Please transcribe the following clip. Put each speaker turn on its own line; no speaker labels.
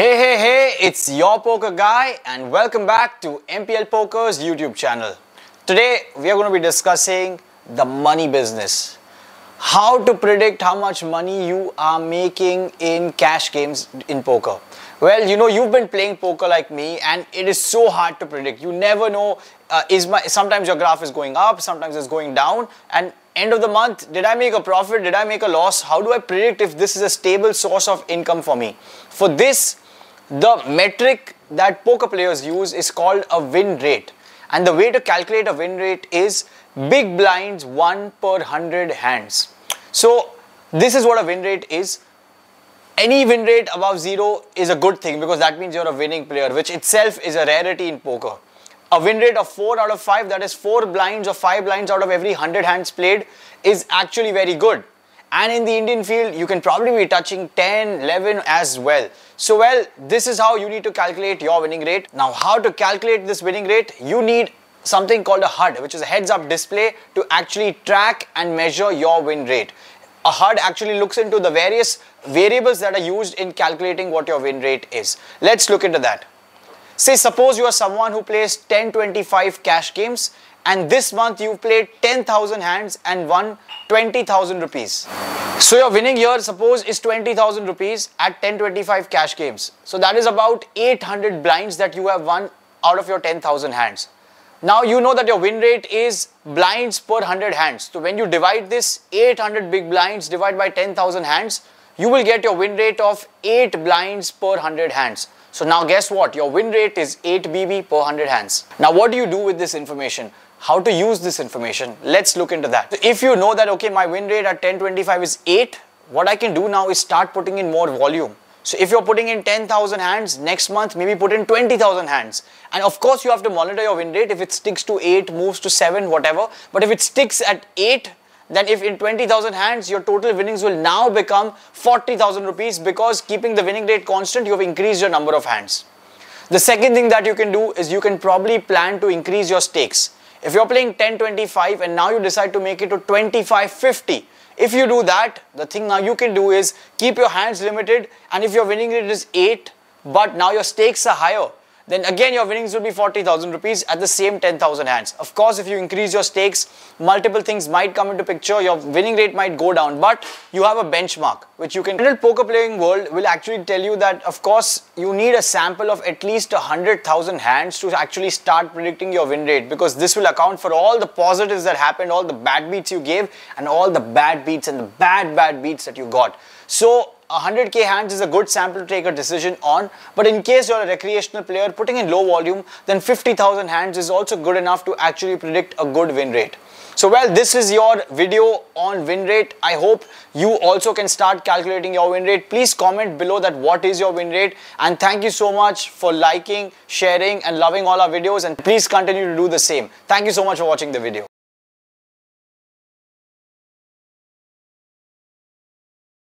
Hey, hey, hey, it's your poker guy, and welcome back to MPL Poker's YouTube channel. Today, we are going to be discussing the money business. How to predict how much money you are making in cash games in poker. Well, you know, you've been playing poker like me, and it is so hard to predict. You never know. Uh, is my sometimes your graph is going up, sometimes it's going down, and end of the month, did I make a profit? Did I make a loss? How do I predict if this is a stable source of income for me? For this, the metric that poker players use is called a win rate. And the way to calculate a win rate is big blinds 1 per 100 hands. So this is what a win rate is. Any win rate above 0 is a good thing because that means you're a winning player which itself is a rarity in poker. A win rate of 4 out of 5 that is 4 blinds or 5 blinds out of every 100 hands played is actually very good. And in the Indian field, you can probably be touching 10, 11 as well. So well, this is how you need to calculate your winning rate. Now, how to calculate this winning rate? You need something called a HUD, which is a heads-up display to actually track and measure your win rate. A HUD actually looks into the various variables that are used in calculating what your win rate is. Let's look into that. Say suppose you are someone who plays 10, 25 cash games and this month you've played 10,000 hands and won 20,000 rupees. So your winning here suppose is 20,000 rupees at 1025 cash games. So that is about 800 blinds that you have won out of your 10,000 hands. Now you know that your win rate is blinds per 100 hands. So when you divide this 800 big blinds divided by 10,000 hands, you will get your win rate of 8 blinds per 100 hands. So now guess what? Your win rate is 8 BB per 100 hands. Now what do you do with this information? How to use this information? Let's look into that. So if you know that, okay, my win rate at 1025 is 8, what I can do now is start putting in more volume. So if you're putting in 10,000 hands, next month maybe put in 20,000 hands. And of course you have to monitor your win rate. If it sticks to 8, moves to 7, whatever. But if it sticks at 8, then if in 20,000 hands, your total winnings will now become 40,000 rupees because keeping the winning rate constant, you have increased your number of hands. The second thing that you can do is you can probably plan to increase your stakes. If you're playing 10-25 and now you decide to make it to 25-50, if you do that, the thing now you can do is keep your hands limited and if your winning rate is 8, but now your stakes are higher, then again your winnings will be 40,000 rupees at the same 10,000 hands. Of course, if you increase your stakes, multiple things might come into picture, your winning rate might go down, but you have a benchmark which you can. The poker playing world will actually tell you that of course you need a sample of at least 100,000 hands to actually start predicting your win rate because this will account for all the positives that happened, all the bad beats you gave and all the bad beats and the bad bad beats that you got. So 100k hands is a good sample to take a decision on but in case you're a recreational player putting in low volume then 50,000 hands is also good enough to actually predict a good win rate. So well this is your video on win rate. I hope you also can start calculating your win rate. Please comment below that what is your win rate and thank you so much for liking, sharing and loving all our videos and please continue to do the same. Thank you so much for watching the video.